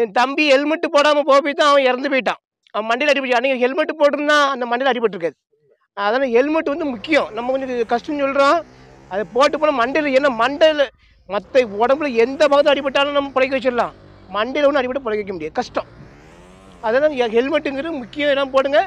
என் தம்பி ஹெல்மெட்டு போடாமல் போய் தான் அவன் இறந்து போயிட்டான். அவன் மண்டையில் அடிபட்டு அன்றைக்கி ஹெல்மெட் போட்டிருந்தா அந்த மண்டையில் அடிபட்டிருக்காது. அதனால் ஹெல்மெட் வந்து முக்கியம். நம்ம கொஞ்சம் கஷ்டம்னு சொல்கிறோம் அதை போட்டு போனால் மண்டையில் ஏன்னா மண்டையில் மற்ற உடம்புல எந்த பாகத்தில் அடிபட்டாலும் நம்ம பிழைக்க வச்சிடலாம். மண்டையில் ஒன்றும் அடிபட்டு பிழைக்க வைக்க முடியாது. கஷ்டம். அதனால் ஹெல்மெட்டுங்கிறது முக்கியம். எல்லாம் போடுங்க.